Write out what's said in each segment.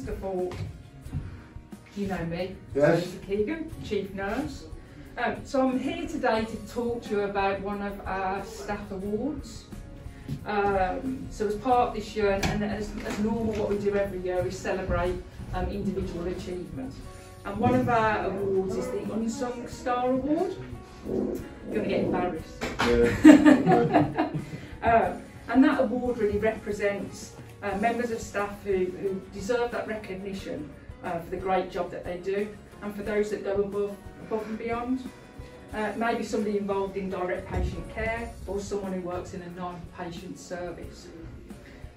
Mr Ford, you know me, Yes. Lisa Keegan, Chief Nurse. Um, so I'm here today to talk to you about one of our staff awards. Um, so as part of this year, and, and as, as normal what we do every year, is celebrate um, individual achievement. And one of our awards is the Unsung Star Award. You're going to get embarrassed. Yeah. Um, and that award really represents uh, members of staff who, who deserve that recognition uh, for the great job that they do and for those that go above, above and beyond. Uh, maybe somebody involved in direct patient care or someone who works in a non-patient service.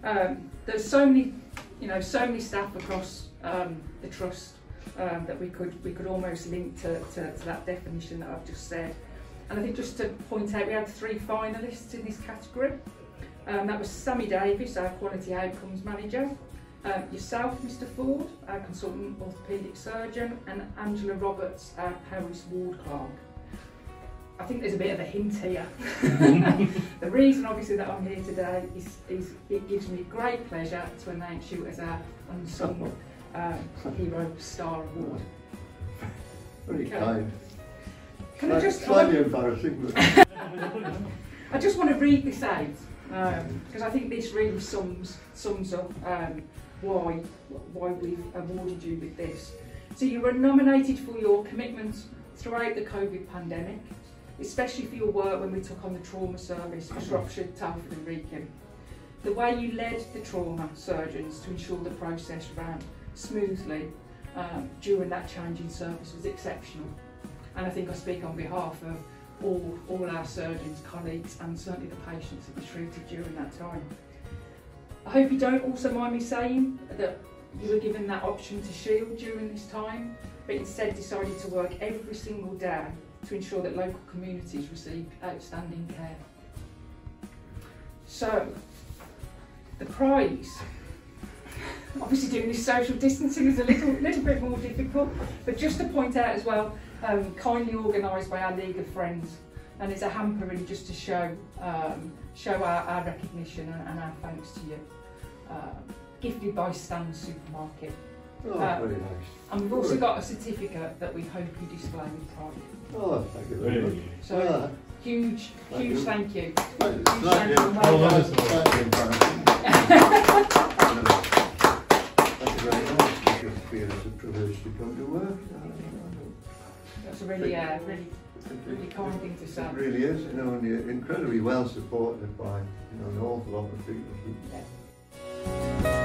Um, there's so many, you know, so many staff across um, the trust um, that we could we could almost link to, to, to that definition that I've just said. And I think just to point out, we had three finalists in this category. Um, that was Sammy Davis, our Quality Outcomes Manager, um, yourself, Mr Ford, our Consultant Orthopaedic Surgeon, and Angela Roberts, our Paris Ward Clerk. I think there's a bit of a hint here. the reason, obviously, that I'm here today is, is it gives me great pleasure to announce you as our Unsung um, Hero Star Award. Very Okay. kind. Can I just... Slightly embarrassing, but I just want to read this out because I think this really sums sums up um, why why we've awarded you with this. So you were nominated for your commitment throughout the COVID pandemic, especially for your work when we took on the trauma service for Shropshire, Telford and Wrekin. The way you led the trauma surgeons to ensure the process ran smoothly um, during that change in service was exceptional. And I think I speak on behalf of all, all our surgeons, colleagues, and certainly the patients that we treated during that time. I hope you don't also mind me saying that you were given that option to shield during this time, but instead decided to work every single day to ensure that local communities received outstanding care. So, the prize. Obviously doing this social distancing is a little, little bit more difficult, but just to point out as well, um, kindly organised by our League of Friends, and it's a hamper really just to show um, show our, our recognition and, and our thanks to you. Um, gifted by Stan's Supermarket, oh, Uh, very nice. and we've also got a certificate that we hope you display with pride. Oh, thank you very much. So Ah, huge, Thank huge you. thank you. slightly, Huge slightly, thank you. Well Well done. done. slightly embarrassing. Thank you very much. I it's a privilege to come to work. That's a really, uh, really, really kind thing to say. It really is, you know, and you're incredibly well supported by, you know, an awful lot of people. Yeah.